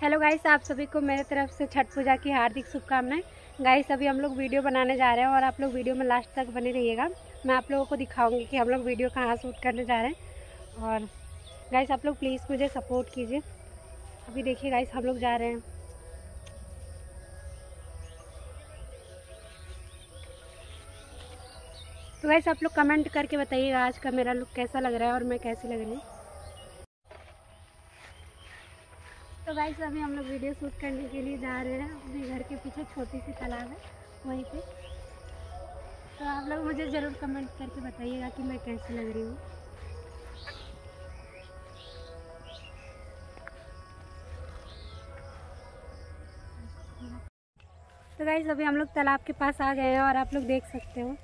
Hello guys आप सभी को मेरे तरफ़ से छठ पूजा की हार्दिक शुभकामनाएँ। गाइस अभी हम लोग वीडियो बनाने जा रहे हैं और आप लोग वीडियो में लास्ट तक बने रहिएगा। मैं आप लोगों को दिखाऊँगी कि हम लोग वीडियो कहाँ शूट करने जा रहे हैं। और गाइस आप लोग प्लीज़ मुझे सपोर्ट कीजिए। अभी देखिए गाइस हम लोग जा रहे हैं। तो गाइस आप लोग कमेंट करके बताइएगा आज का मेरा लुक कैसा लग रहा है और मैं कैसी लग रही हूँ। तो गाइस अभी हम लोग वीडियो शूट करने के लिए जा रहे हैं। अपने घर के पीछे छोटी सी तालाब है, वहीं पे। तो आप लोग मुझे ज़रूर कमेंट करके बताइएगा कि मैं कैसी लग रही हूँ। तो गाइस अभी हम लोग तालाब के पास आ गए हैं और आप लोग देख सकते हो।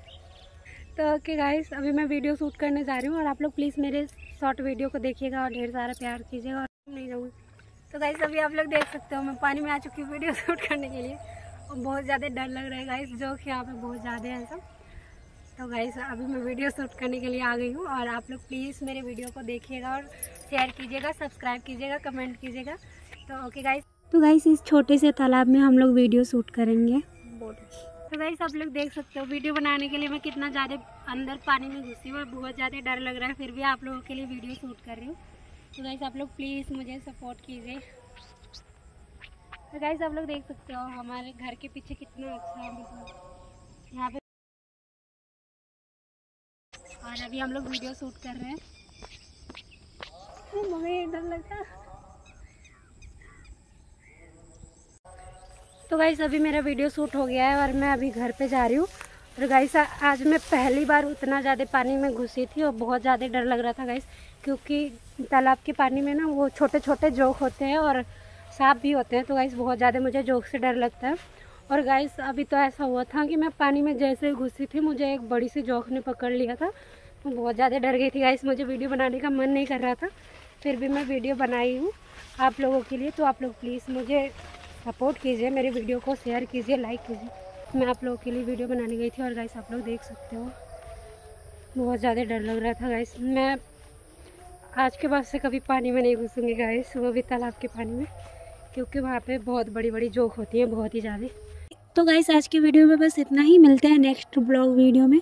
तो ओके गाइस अभी मैं वीडियो शूट करने जा रही हूँ और आप लोग प्लीज़ मेरे शॉर्ट वीडियो को देखिएगा और ढेर सारा प्यार कीजिएगा और नहीं जाऊँगी। तो गाइस अभी आप लोग देख सकते हो मैं पानी में आ चुकी हूँ वीडियो शूट करने के लिए। और बहुत ज़्यादा डर लग रहा है गाइस जो कि यहाँ पे बहुत ज़्यादा है सब। तो गाइस अभी मैं वीडियो शूट करने के लिए आ गई हूँ। और आप लोग प्लीज़ मेरे वीडियो को देखिएगा और शेयर कीजिएगा सब्सक्राइब कीजिएगा कमेंट कीजिएगा। तो ओके गाइस तो गाइस इस छोटे से तालाब में हम लोग वीडियो शूट करेंगे। तो गाइस आप लोग देख सकते हो वीडियो बनाने के लिए मैं कितना ज़्यादा अंदर पानी में घुसी हूँ और बहुत ज़्यादा डर लग रहा है फिर भी आप लोगों के लिए वीडियो शूट कर रही हूँ। तो गाइस आप लोग प्लीज़ मुझे सपोर्ट कीजिए। तो गाइस आप लोग देख सकते हो हमारे घर के पीछे कितना अच्छा है। मतलब यहाँ पे और अभी हम लोग वीडियो शूट कर रहे हैं। मम्मी, डर लगता तो गाइस अभी मेरा वीडियो शूट हो गया है और मैं अभी घर पे जा रही हूँ। और गाइस आज मैं पहली बार उतना ज़्यादा पानी में घुसी थी और बहुत ज़्यादा डर लग रहा था गाइस क्योंकि तालाब के पानी में ना वो छोटे छोटे जोक होते हैं और सांप भी होते हैं तो गाइस बहुत ज़्यादा मुझे जोक से डर लगता है। और गाइस अभी तो ऐसा हुआ था कि मैं पानी में जैसे घुसी थी, मुझे एक बड़ी सी जोक ने पकड़ लिया था। मैं बहुत ज़्यादा डर गई थी गाइस मुझे वीडियो बनाने का मन नहीं कर रहा था, फिर भी मैं वीडियो बनाई हूँ आप लोगों के लिए तो आप लोग प्लीज़ मुझे सपोर्ट कीजिए, मेरे वीडियो को शेयर कीजिए लाइक कीजिए। मैं आप लोगों के लिए वीडियो बनाने गई थी और गाइस आप लोग देख सकते हो। बहुत ज़्यादा डर लग रहा था गाइस मैं आज के बाद से कभी पानी में नहीं घुसूँगी गाइस वो भी तालाब के पानी में, क्योंकि वहाँ पे बहुत बड़ी बड़ी जोक होती है, बहुत ही ज़्यादा। तो गाइस आज के वीडियो में बस इतना ही। मिलते हैं नेक्स्ट ब्लॉग वीडियो में।